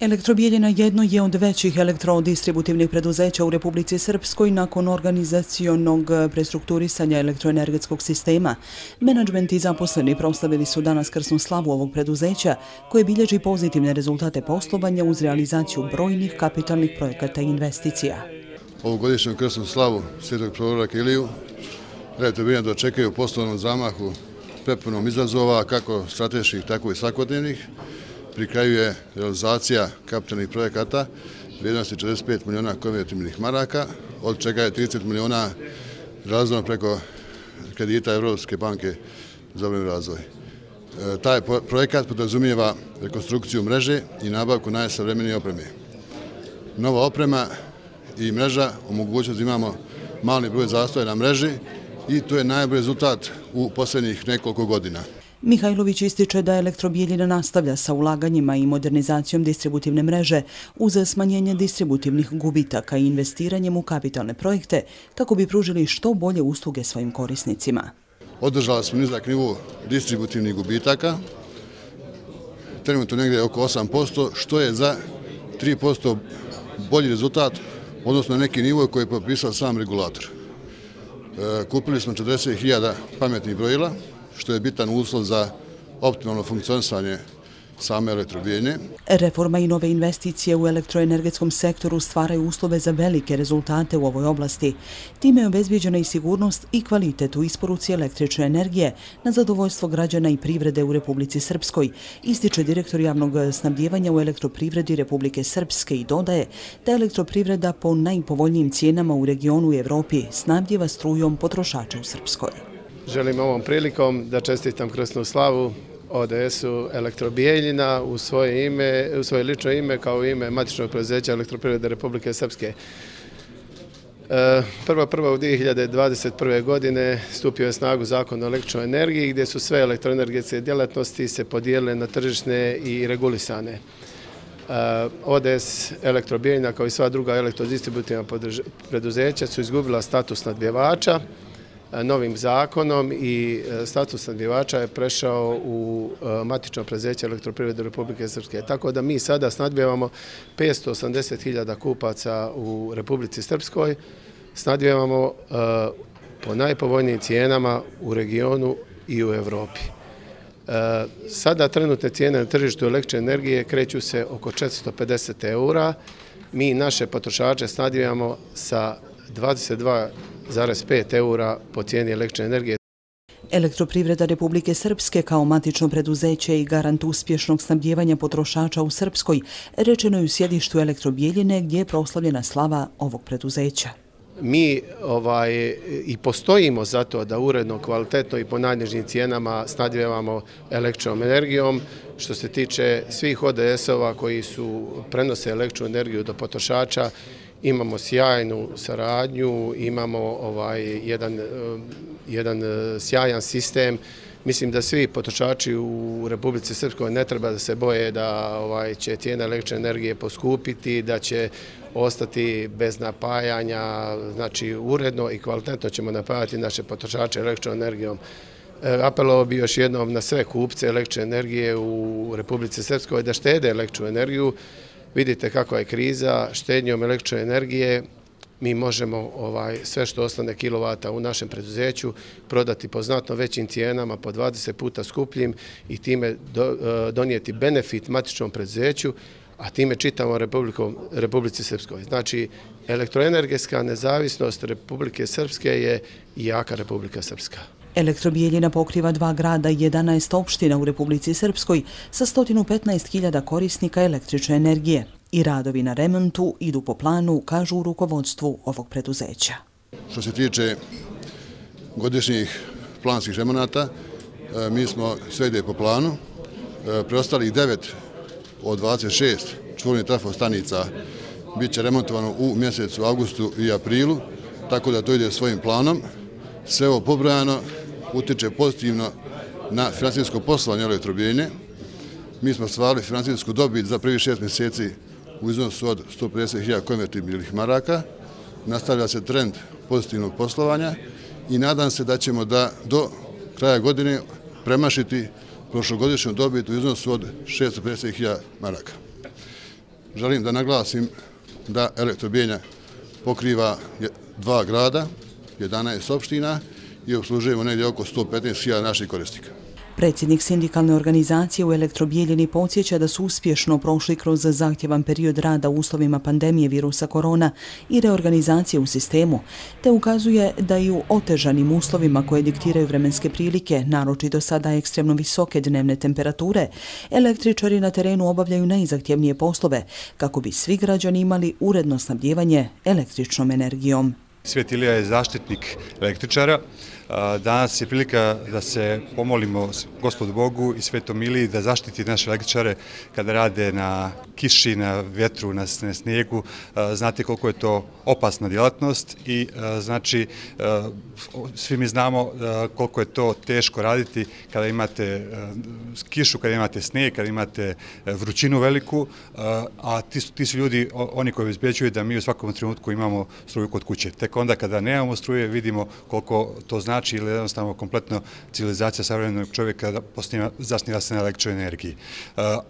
Elektrobijeljina jedno je od većih elektrodistributivnih preduzeća u Republici Srpskoj nakon organizacijonog prestrukturisanja elektroenergetskog sistema. Menadžment i zaposleni proslavili su danas krsnu slavu ovog preduzeća koje bilježi pozitivne rezultate poslovanja uz realizaciju brojnih kapitalnih projekata i investicija. Ovogodišnju krsnu slavu Svjetog proroka Iliju elektrobijeljina dočekaju u poslovnom zamahu prepunom izazova kako strateških, tako i svakodnevnih pri kraju je realizacija kapitalnih projekata vrijednosti 45 miliona konvertibilnih maraka, od čega je 30 miliona razvojno preko kredita Evropske banke za obnovni razvoj. E, taj projekat podrazumijeva rekonstrukciju mreže i nabavku najsavremenije opreme. Nova oprema i mreža omogućuje da imamo mali broj zastoja na mreži i to je najbolji rezultat u posljednjih nekoliko godina. Mihajlović ističe da elektrobijeljina nastavlja sa ulaganjima i modernizacijom distributivne mreže uz smanjenje distributivnih gubitaka i investiranjem u kapitalne projekte kako bi pružili što bolje usluge svojim korisnicima. Održala smo nizak nivu distributivnih gubitaka, trenutno negdje oko 8%, što je za 3% bolji rezultat, odnosno neki nivo koji je popisao sam regulator. E, kupili smo 40.000 pametnih brojila, što je bitan uslov za optimalno funkcionisanje same elektrobijenje. Reforma i nove investicije u elektroenergetskom sektoru stvaraju uslove za velike rezultate u ovoj oblasti. Time je obezbijeđena i sigurnost i kvalitet u isporuci električne energije na zadovoljstvo građana i privrede u Republici Srpskoj, ističe direktor javnog snabdjevanja u elektroprivredi Republike Srpske i dodaje da elektroprivreda po najpovoljnijim cijenama u regionu i Evropi snabdjeva strujom potrošača u Srpskoj. Želim ovom prilikom da čestitam krsnu slavu ODS-u Elektrobijeljina u svoje ime, u svoje lično ime kao ime matičnog prezeća Elektroprivrede Republike Srpske. E, prva prva u 2021. godine stupio je snagu zakon o električnoj energiji gdje su sve elektroenergetske djelatnosti se podijelile na tržišne i regulisane. E, ODS Elektrobijeljina kao i sva druga elektrodistributivna preduzeća su izgubila status nadbjevača, E, novim zakonom i e, status snadbivača je prešao u e, matično prezeće elektroprivrede Republike Srpske. Tako da mi sada snadbivamo 580.000 kupaca u Republici Srpskoj, snadbivamo po najpovoljnijim cijenama u regionu i u Evropi. Sada trenutne cijene na tržištu električne energije kreću se oko 450 eura. Mi naše potrošače snadbivamo sa 22 1,5 eura po cijeni električne energije. Elektroprivreda Republike Srpske kao matično preduzeće i garant uspješnog snabdjevanja potrošača u Srpskoj rečeno je u sjedištu elektrobijeljine gdje je proslavljena slava ovog preduzeća. Mi ovaj, i postojimo za to da uredno, kvalitetno i po najnižnim cijenama snadjevamo električnom energijom. Što se tiče svih ODS-ova koji su prenose električnu energiju do potrošača, imamo sjajnu saradnju, imamo ovaj jedan, eh, jedan eh, sjajan sistem. Mislim da svi potrošači u Republici Srpskoj ne treba da se boje da ovaj, će cijena električne energije poskupiti, da će ostati bez napajanja, znači uredno i kvalitetno ćemo napajati naše potrošače električnom energijom. Eh, apelovao bi još jednom na sve kupce električne energije u Republici Srpskoj da štede električnu energiju, Vidite kakva je kriza, štednjom električne energije, mi možemo ovaj, sve što ostane kilovata u našem preduzeću prodati po znatno većim cijenama, po 20 puta skupljim i time e, donijeti benefit matičnom preduzeću, a time čitamo Republici Srpskoj. Znači, elektroenergetska nezavisnost Republike Srpske je jaka Republika Srpska. Elektrobijeljina pokriva dva grada i 11 opština u Republici Srpskoj sa 115.000 korisnika električne energije i radovi na remontu idu po planu, kažu u rukovodstvu ovog preduzeća. Što se tiče godišnjih planskih remonata, e, mi smo sve ide po planu. E, preostalih 9 od 26 čvornih trafostanica bit će remontovano u mjesecu augustu i aprilu, tako da to ide svojim planom. Sve ovo pobrojano utiče pozitivno na financijsko poslovanje elektrobijenje. Mi smo stvarili financijsku dobit za prvi šest mjeseci u iznosu od 150.000 konvertibilnih maraka. Nastavlja se trend pozitivnog poslovanja i nadam se da ćemo da do kraja godine premašiti prošlogodišnju dobit u iznosu od 650.000 maraka. želim da naglasim da elektrobijenja pokriva dva grada, 11 opština i obslužujemo negdje oko 115.000 naših korisnika. Predsjednik sindikalne organizacije u Elektrobijeljini podsjeća da su uspješno prošli kroz zahtjevan period rada u uslovima pandemije virusa korona i reorganizacije u sistemu, te ukazuje da i u otežanim uslovima koje diktiraju vremenske prilike, naročito sada ekstremno visoke dnevne temperature, električari na terenu obavljaju najzahtjevnije poslove kako bi svi građani imali uredno snabdjevanje električnom energijom. Svetilija je zaštitnik električara. Danas je prilika da se pomolimo gospodu Bogu i Svetom Ili da zaštiti naše električare kada rade na kiši, na vjetru, na snijegu. Znate koliko je to opasna djelatnost i znači svi mi znamo koliko je to teško raditi kada imate kišu, kada imate snijeg, kada imate e, vrućinu veliku, a ti su ti su ljudi oni koji izbjećuju da mi u svakom trenutku imamo struju kod kuće. Tek onda kada nemamo struje vidimo koliko to znači Znači ili jednostavno kompletno civilizacija savremenog čovjeka zasniva se na električnoj energiji. E,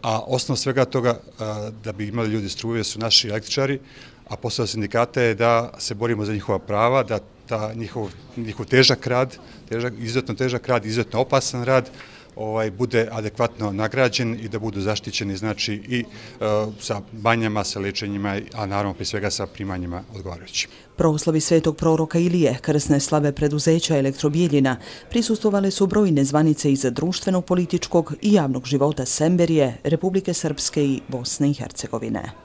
a osnov svega toga e, da bi imali ljudi struje su naši električari, a posao sindikata je da se borimo za njihova prava, da ta njihov, njihov težak rad, težak, izuzetno težak rad, izuzetno opasan rad, ovaj bude adekvatno nagrađen i da budu zaštićeni znači i e, sa banjama, sa lečenjima, a naravno prije svega sa primanjima odgovarajućim. Proslavi svetog proroka Ilije, krsne slave preduzeća Elektrobijeljina, prisustovale su brojne zvanice iz društvenog, političkog i javnog života Semberije, Republike Srpske i Bosne i Hercegovine.